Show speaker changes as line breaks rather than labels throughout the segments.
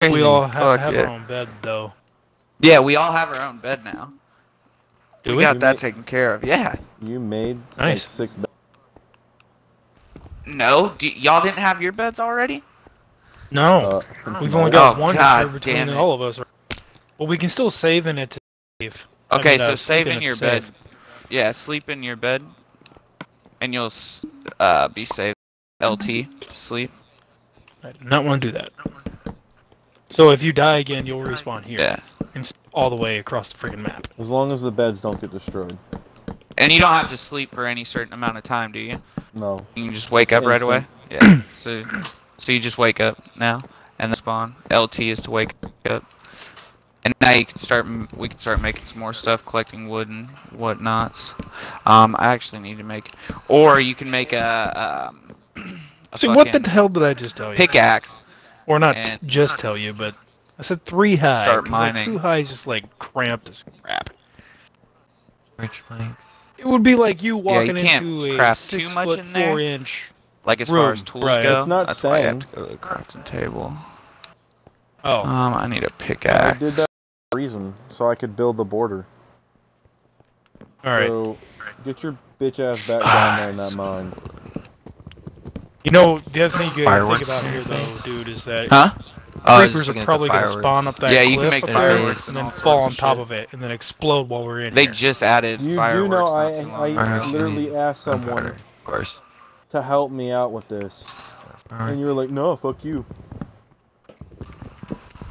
We all have, have
yeah.
our own bed, though.
Yeah, we all have our own bed now.
Do
we
we?
got that taken care of. Yeah.
You made
Nice.
like six. Be-
No, y'all didn't have your beds already?
No,
uh,
we've only got
Oh,
one
God
here between
damn it.
all of us. Well, we can still save in it to save. I
Okay,
mean, uh,
so
sleep
save in your
to
bed.
save.
Yeah, sleep in your bed, and you'll uh, be safe. LT to sleep.
I do not want to do that. So if you die again, you'll respawn here.
Yeah.
And all the way across the freaking map.
as long as the beds don't get destroyed.
And you don't have to sleep for any certain amount of time, do you?
No.
You can just wake up right away. Yeah. So, so you just wake up now and then spawn. LT is to wake up. And now you can start. We can start making some more stuff, collecting wood and whatnots. Um, I actually need to make, or you can make a. Um, a
See, what the hell did I just tell you?
pickaxe.
Or not
and-
just tell you, but I said three high.
Start
'cause, like,
mining.
two high is just like cramped as crap.
Rich planks.
It would be like you
Yeah,
walking
you can't
into a
craft too
six
much
foot
in there.
four inch.
Like as far as
Room,
tools
right.
go.
It's not
that's why I have
staying.
to go to the crafting table.
Oh,
Um, I need a pickaxe.
I did that for a reason, so I could build the border.
all right.
So get your bitch ass back down there in that mine.
You know, the other thing you gotta
Fireworks
think about here, though, dude, is that
Huh?
Oh, I was
creepers
just
are
looking at the
probably gonna spawn up that
Yeah, you can
cliff
make
up
fireworks
there,
and
and then fall on top
shit.
of it, and then explode while we're in
They
here.
just added
You do know
not
I I
ago.
Fireworks, you
literally asked someone
Of course.
to help me out with this, and you were like, "No, fuck you."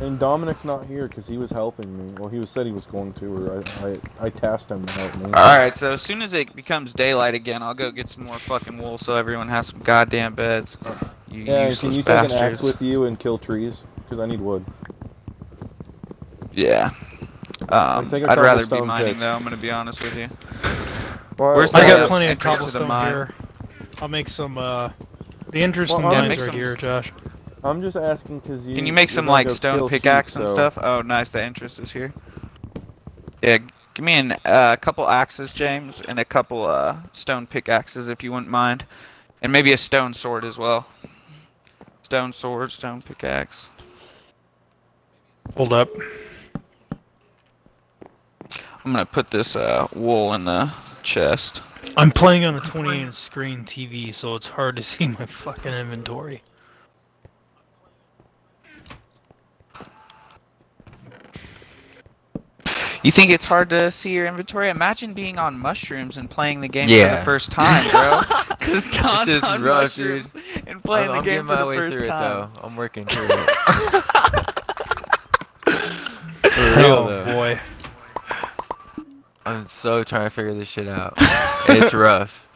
And Dominic's not here because he was helping me. Well, he was said he was going to, or I I, I tasked him to help me.
Alright, so as soon as it becomes daylight again, I'll go get some more fucking wool so everyone has some goddamn beds. You
Yeah,
useless
can you take an axe with you and kill trees? Because I need wood.
Yeah. Um,
take a
I'd rather be mining
picks.
though, I'm gonna be honest with you.
Well,
Where's
I got plenty of
entrance to the
cobblestone here. I'll make some. uh The entrance
Well,
to the mines
make
right
some-
here, Josh.
I'm just asking because you.
Can you make some like stone
kill
pickaxe and
so-
stuff? Oh, nice. The interest is here. Yeah, give me an- uh, a couple axes, James, and a couple uh, stone pickaxes if you wouldn't mind, and maybe a stone sword as well. Stone sword, stone pickaxe.
Hold up.
I'm gonna put this uh, wool in the chest.
I'm playing on a 20 inch screen TV, so it's hard to see my fucking inventory.
You think it's hard to see your inventory? Imagine being on mushrooms and playing the game for the first time, bro. Because Don's
is
on
rough, dude.
and playing
I'm,
the
I'm
game
getting
for
my
the
way
first
through
time.
it though. I'm working through it. For real
oh
though.
boy.
I'm so trying to figure this shit out. it's rough.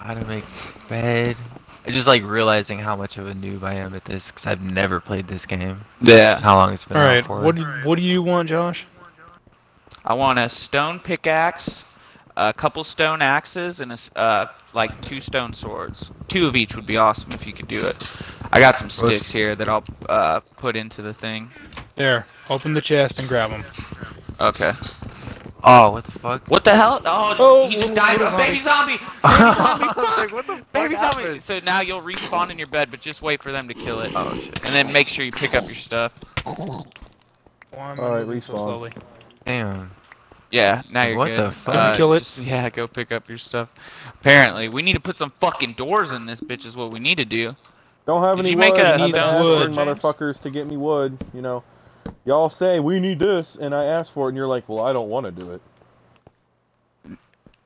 How to make bed. I just like realizing how much of a noob I am at this because I've never played this game.
Yeah.
How long it's been
All right.
for.
What do What do you want, Josh?
I want a stone pickaxe, a couple stone axes, and a, uh, like two stone swords. Two of each would be awesome if you could do it. I got some sticks here that I'll uh, put into the thing.
There. Open the chest and grab them.
Okay.
Oh, what the fuck?
What the hell? Oh,
Oh,
he just died.
little
A baby zombie. Baby zombie.
was like, what the fuck
Baby zombie.
happened?
So now you'll respawn in your bed, but just wait for them to kill it.
Oh shit.
And then make sure you pick up your stuff.
Why am I
All right,
moving so
respawn.
slowly?
Damn.
Yeah, now you're
What
good.
the uh, fuck?
Gonna kill it?
just- yeah, go pick up your stuff. Apparently, we need to put some fucking doors in this bitch. Is what we need to do.
Don't have
Did
any
you make
wood.
a
I've been
stone
asking
sword,
James?
motherfuckers to get me wood. You know, y'all say we need this, and I ask for it, and you're like, "Well, I don't want to do it."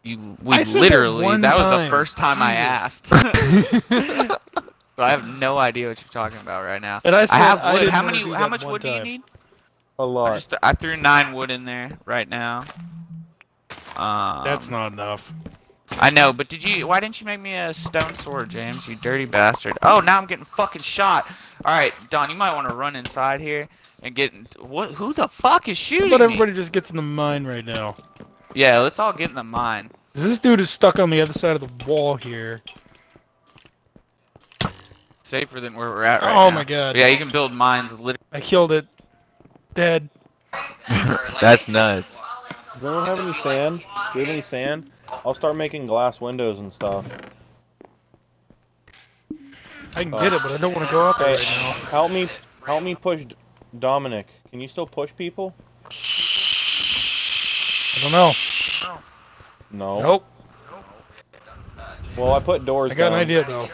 You, we
I said that
literally—that was the first time I
Jesus.
asked. but I have no idea what you're talking about right now.
And I said
I have wood.
didn't
how many? How much
one
wood do you need?
A
I
lot.
just I threw nine wood in there right now. Um,
That's not enough.
I know, but did you? Why didn't you make me a stone sword, James? You dirty bastard! Oh, now I'm getting fucking shot. All right, Don, you might want to run inside here and getting What? Who the fuck is shooting
But
me?
everybody just gets in the mine right now.
Yeah, let's all get in the mine.
This dude is stuck on the other side of the wall here.
Safer than where we're at right now.
oh
now.
my god.
Yeah, you can build mines. Literally.
I killed it. Dead.
That's nuts.
Does anyone have any sand? Do you have any sand? I'll start making glass windows and stuff.
I can get it, but I don't want to go out there right now.
help me, help me push D- Dominic. Can you still push people?
I don't know.
No.
Nope.
Well, I put doors
I got an idea though.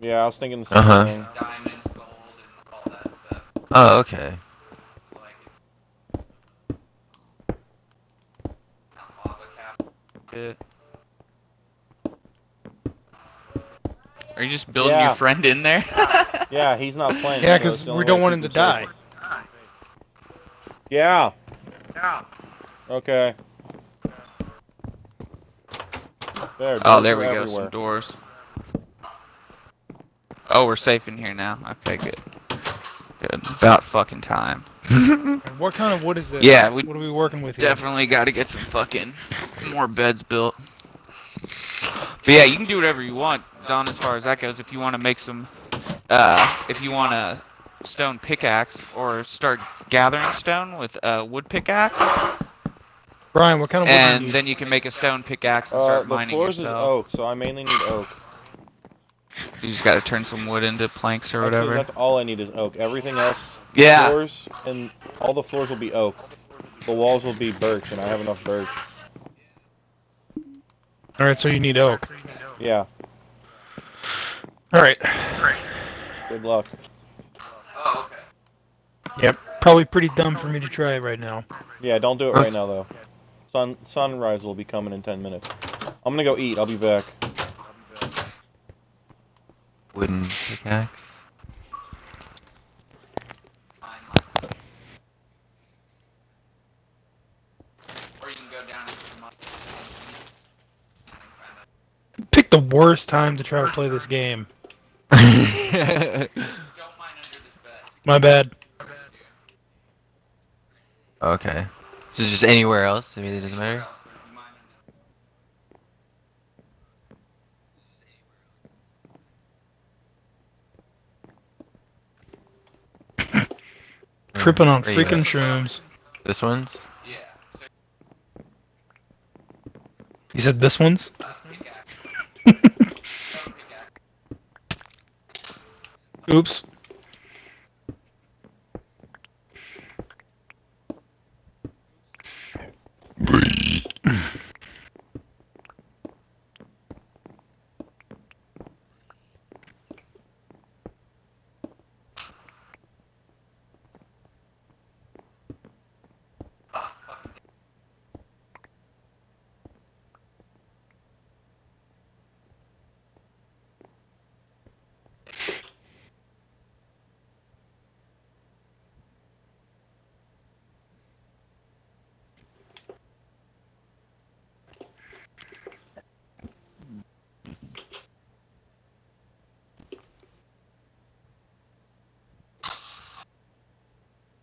Yeah, I was thinking the same
uh-huh.
thing.
Diamonds, gold, and all that stuff.
Oh, okay.
So, like, it's not lava cap. Bit. Are you just building
Yeah.
your friend in there?
Yeah, he's not playing.
Yeah, because
it's the
we don't want him to die.
safe. Yeah. Okay. There.
oh, there
are
we go. Some doors. Oh, we're safe in here now. Okay, good. Good. About fucking time.
What kind of wood is this?
Yeah, we
What are we working with here?
Definitely got to get some fucking more beds built. But yeah, you can do whatever you want, Don. As far as that goes, if you want to make some, uh, if you want a stone pickaxe or start gathering stone with a wood pickaxe,
Bryan, what kind of wood do you
and
need?
then you can make a stone pickaxe and
Uh,
start
the floors is oak, so I mainly need oak.
You just got to turn some wood into planks or
Actually,
whatever.
that's all I need is oak. Everything else,
Yeah.
floors and all the floors will be oak. The walls will be birch, and I have enough birch.
All right, so you need oak.
Yeah.
All right.
Good luck.
Oh, okay.
Yep. Probably pretty dumb for me to try it right now.
Yeah, don't do it right now though. Sun sunrise will be coming in ten minutes. I'm gonna go eat. I'll be back.
Wooden pickaxe.
Or you can go down into the mud.
Pick the worst time to try to play this game. My bad.
okay. So just anywhere else? I mean, it doesn't matter.
Tripping on
There you go.
freaking shrooms.
This one's?
Yeah.
You said this one's? Oops.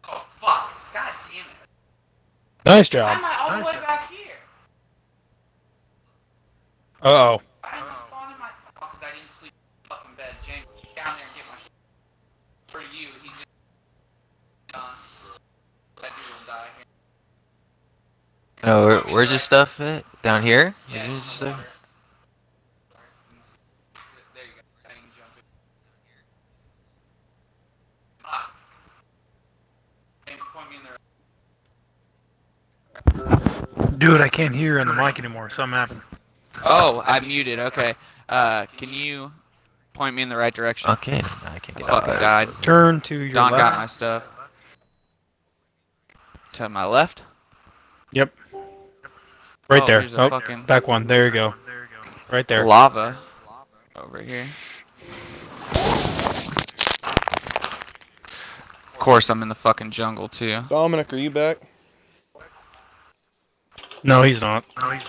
Oh fuck! God damn it!
Nice
Why
job.
am I all the way back here?
Uh oh.
I didn't spawn in my because I didn't sleep in the fucking bed. James, down there and get my shit. For you, he just gone. That dude will die here.
No, where, where's your stuff at? Down here?
Yeah.
Is your stuff?
There you go. I can jump in. Ah. James, point me in the
Dude, I can't hear on the mic anymore. Something happened.
Oh, I muted. Okay. Uh, can you point me in the right direction?
Okay, I can't get
Fucking
out.
died.
Turn to your
Don
left.
got my stuff. To my left.
Yep. Right
Oh,
there.
there's a
Oh,
fucking
back one. There you go. Right there.
lava over here. Of course, I'm in the fucking jungle too.
Dominic, are you back?
No, he's not. No, he's.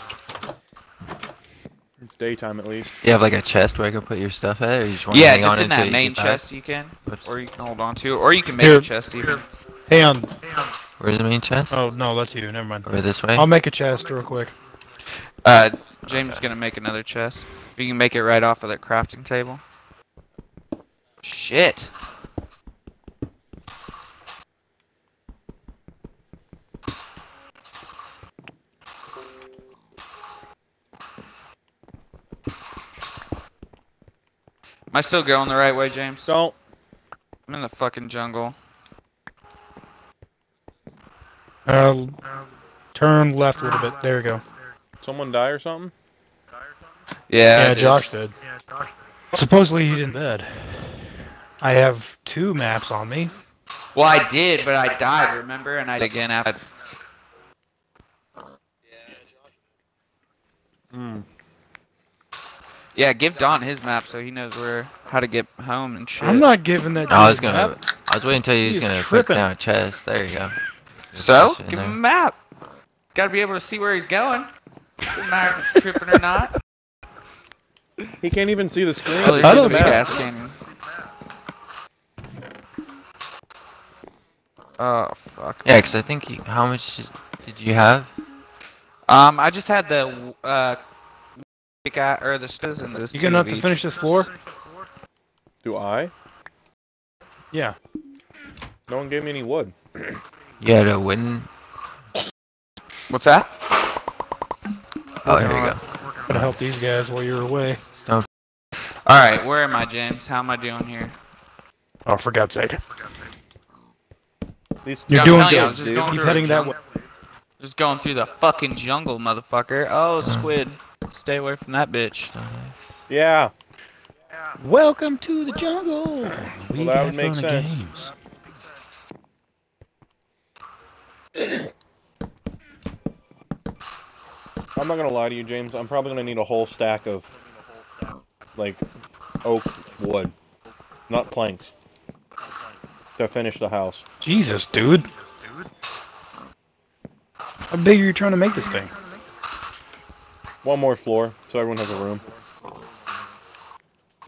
It's daytime at least.
You have like a chest where I can put your stuff at, or you just want to
Yeah,
hang on
just in that
you
main
get
chest you can,
Whoops.
or you can hold on to, or you can make
Here.
a chest even.
Hey, on.
Where's the main chest?
Oh no, that's you. Never mind.
Over this way?
I'll make a chest real quick.
Uh, James is gonna make another chest. You can make it right off of that crafting table. Shit. I still going the right way, James?
Don't.
I'm in the fucking jungle.
Uh, turn left a little bit. There we go.
Someone die or something?
Yeah. I
Yeah,
did.
Josh did. Supposedly he's in bed. I have two maps on me.
Well, I did, but I died. Remember? And I again after.
Hmm.
Yeah, give Don his map so he knows where how to get home and shit.
I'm not giving that.
I was
dude
gonna.
map.
I was waiting until you was gonna put down a chest. There you go.
So,
Just in
give him a map. Gotta be able to see where he's going. Doesn't matter if he's tripping or not.
He can't even see the screen.
Oh,
to
there's
I
see
a
the
don't
big
map.
ass canyon. Oh fuck.
Yeah, because I think you, how much did- did you have?
Um, I just had the uh, big or the stas and this.
You
two
gonna have to
each.
finish this floor?
Do I?
Yeah.
No one gave me any wood.
yeah, had a wooden.
What's that?
Oh, here we go.
Gonna help these guys while you're away.
Stone.
All right, where am I, James? How am I doing here?
Oh, for God's sake. You're
I'm
doing
telling you, I
good,
was just
dude.
going
Keep heading that way.
Just going through the fucking jungle, motherfucker. Oh, squid. Stay away from that bitch.
Stone.
Yeah.
Welcome to the jungle. We
that would make sense.
games.
I'm not gonna lie to you, James. I'm probably gonna need a whole stack of like oak wood, not planks, to finish the house.
Jesus, dude. How big are you trying to make this thing?
One more floor, so everyone has a room.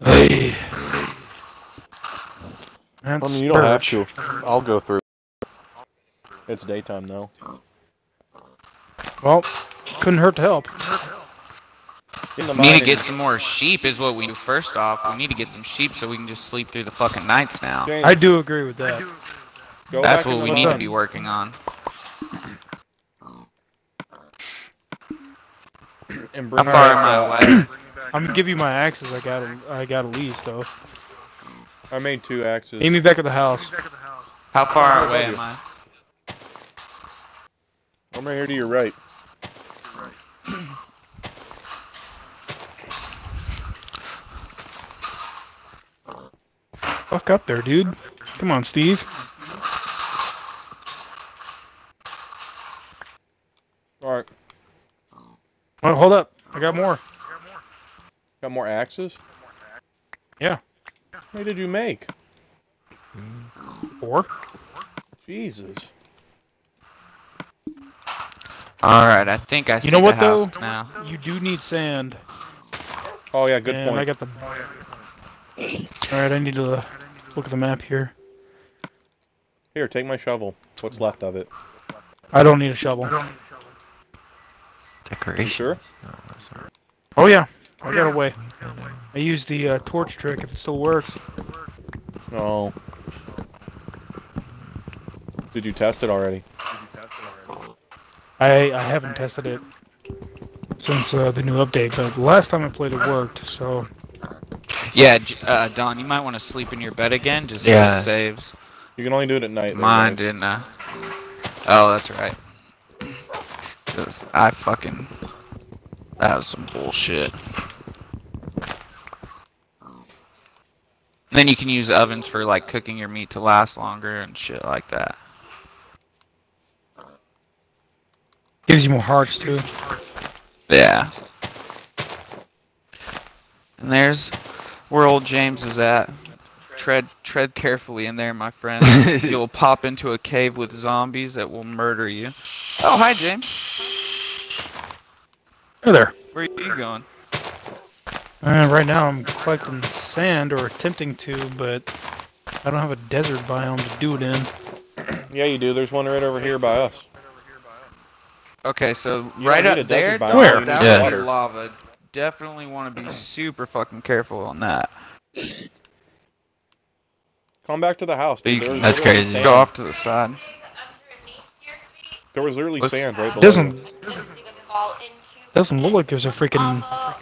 Hey.
I mean, you don't have to. I'll go through. It's daytime though.
Well, couldn't hurt to help.
Get
We need to get some more sheep, is what we do first off. We need to get some sheep so we can just sleep through the fucking nights now.
James,
I do agree with that.
go
That's
back in
what we need to be working on.
And bring
How far
back,
am I away?
I'm gonna give you my axes. I got. I got a lease though.
I made two axes.
Meet me back at the house.
How far
I
away am I?
I'm right here to your right.
Fuck up there, dude. Come on, Steve.
All right.
Oh, hold up. I got more.
Got more axes?
Yeah.
How many did you make?
Four.
Jesus.
All right, I think I see
You know what,
the house
though?
now.
You do need sand.
Oh yeah, good
and
point.
I got the. All right, I need to uh, look at the map here.
Here, take my shovel. What's left of it?
I don't need a shovel.
Decoration.
sure?
No, that's not-
Oh yeah, I got away. I used the uh, torch trick if it still works.
No. Did you test it already?
I I haven't tested it since uh, the new update, but the last time I played it worked. So
Yeah, uh, Don, you might want to sleep in your bed again, just so
Yeah.
it saves.
You can only do it at night.
Mine didn't I? Oh, that's right. I fucking. That was some bullshit. And then you can use ovens for like cooking your meat to last longer and shit like that.
gives you more hearts too.
Yeah. And there's where old James is at. Tread tread carefully in there, my friend. You'll pop into a cave with zombies that will murder you. Oh, hi James.
Hey there.
Where are you going?
Uh, right now I'm collecting sand or attempting to, but I don't have a desert biome to do it in.
Yeah, you do. There's one right over here by us.
Okay, so
You
right up there,
biome,
Where?
that
Yeah.
would be
water.
lava. Definitely want to be super fucking careful on that.
Come back to the house. Dude.
can-
That's crazy.
sand.
Go off to the side.
There was literally
Looks-
sand right below.
Doesn't
you.
Doesn't look like there's a freaking